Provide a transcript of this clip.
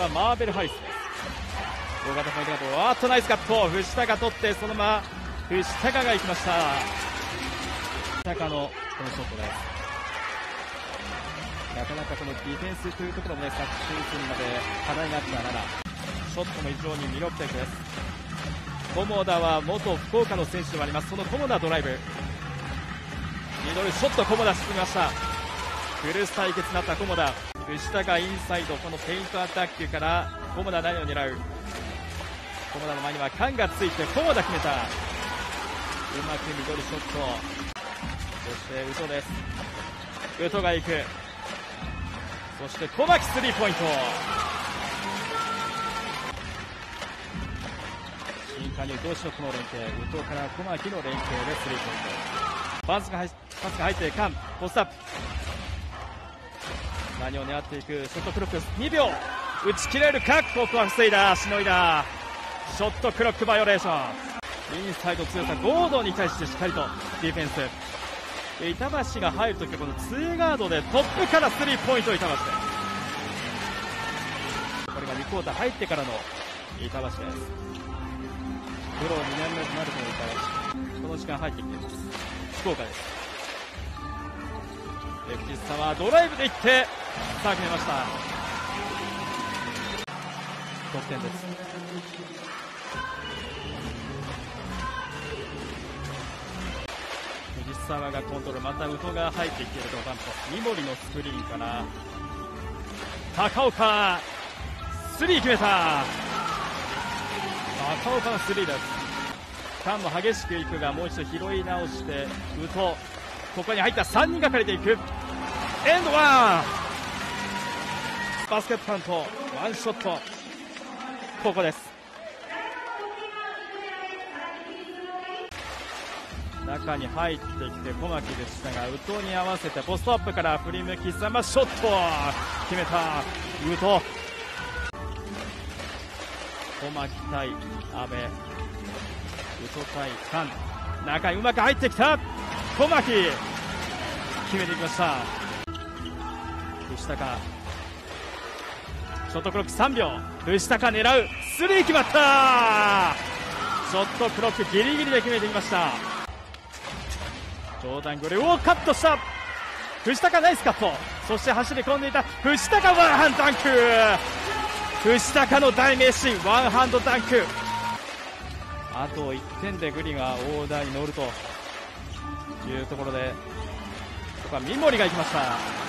はマーベル・ハリスです。大型ポイントガードあっとナイスカット。藤高取ってそのまま藤高が行きました。藤高のこのショットです。なかなかこのディフェンスというところもね昨シーズンまで課題があった奈良ショットも非常に魅力的です。菰田は元福岡の選手でもあります。その菰田ドライブ。ミドルショット菰田沈みました。フルス対決になった菰田。藤高インサイドこのペイントアタックから菰田何を狙う？菰田の前には缶がついて菰田決めた。うまくミドルショット。そして宇都です。宇都が行く。そして小牧スリーポイント。新加入同士のこの連携。宇都から小牧の連携でスリーポイント。パスが入ってカンポストアップ。何を狙っていくショットクロック2秒。打ち切れるかここは防いだ。しのいだ。ショットクロックバイオレーション。インサイド強さゴードンに対してしっかりと。ディフェンス。板橋が入るときはこの2ガードでトップからスリーポイント板橋でこれが2クォーター入ってからの板橋です。プロ2年目となるこの板橋。この時間入ってきています。福岡です。レフティスサはドライブでいってさあ決めました。得点です。藤沢がコントロールまた宇都が入ってきているこのバント。三森のスクリーンから。高岡スリー決めた。高岡のスリーです。カンも激しくいくがもう一度拾い直して宇都ここに入った3人がかりでいく。エンドワン。バスケットカウント。ワンショット。ここです。中に入ってきて小牧でしたが宇都に合わせてポストアップから振り向きざまショット決めた宇都。小牧対阿部。宇都対菅中にうまく入ってきた。小牧。決めていきました。藤高。ショットクロック3秒。藤高狙う。スリー決まった。ショットクロックギリギリで決めてきました。ジョーダン・グレーをカットした。藤高ナイスカット。そして走り込んでいた。藤高ワンハンドダンク。藤高の代名詞。ワンハンドダンク。あと1点でグリがオーダーに乗ると。いうところでここは三森が行きました。